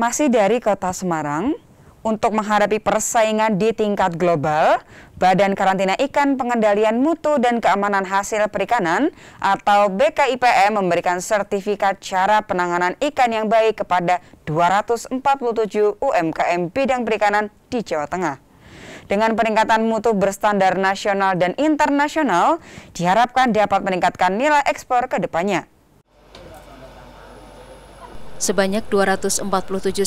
Masih dari kota Semarang, untuk menghadapi persaingan di tingkat global, Badan Karantina Ikan Pengendalian Mutu dan Keamanan Hasil Perikanan atau BKIPM memberikan sertifikat cara penanganan ikan yang baik kepada 247 UMKM bidang perikanan di Jawa Tengah. Dengan peningkatan mutu berstandar nasional dan internasional, diharapkan dapat meningkatkan nilai ekspor ke depannya. Sebanyak 247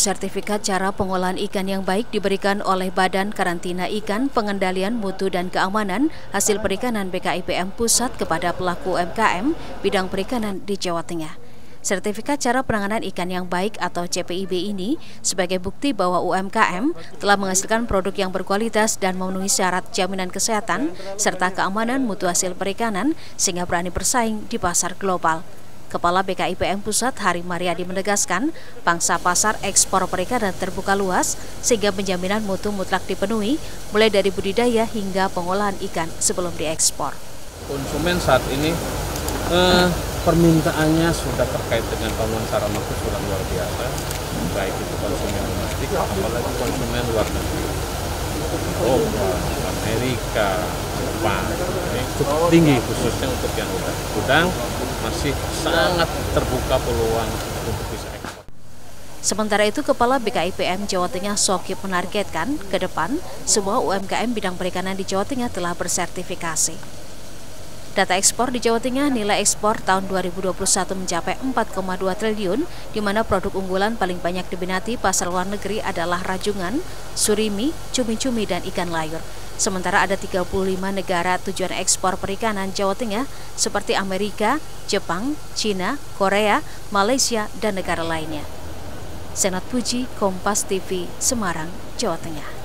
sertifikat cara pengolahan ikan yang baik diberikan oleh Badan Karantina Ikan Pengendalian Mutu dan Keamanan hasil perikanan BKIPM Pusat kepada pelaku UMKM bidang perikanan di Jawa Tengah. Sertifikat cara penanganan ikan yang baik atau CPIB ini sebagai bukti bahwa UMKM telah menghasilkan produk yang berkualitas dan memenuhi syarat jaminan kesehatan serta keamanan mutu hasil perikanan sehingga berani bersaing di pasar global. Kepala BKIPM Pusat Hari Mariadi menegaskan, pangsa pasar ekspor perikanan terbuka luas sehingga penjaminan mutu mutlak dipenuhi mulai dari budidaya hingga pengolahan ikan sebelum diekspor. Konsumen saat ini eh, permintaannya sudah terkait dengan pemenuhan sarana sudah luar biasa, baik itu konsumen domestik apalagi konsumen luar negeri. Eropa, Amerika, Jepang, ini cukup tinggi khususnya untuk yang udang. Udang masih sangat terbuka peluang untuk bisa ekspor. Sementara itu, Kepala BKIPM Jawa Tengah Sokip menargetkan ke depan semua UMKM bidang perikanan di Jawa Tengah telah bersertifikasi. Data ekspor di Jawa Tengah nilai ekspor tahun 2021 mencapai 4,2 triliun, di mana produk unggulan paling banyak diminati pasar luar negeri adalah rajungan, surimi, cumi-cumi, dan ikan layur. Sementara ada 35 negara tujuan ekspor perikanan Jawa Tengah seperti Amerika, Jepang, Cina, Korea, Malaysia, dan negara lainnya. Senat Puji, Kompas TV, Semarang, Jawa Tengah.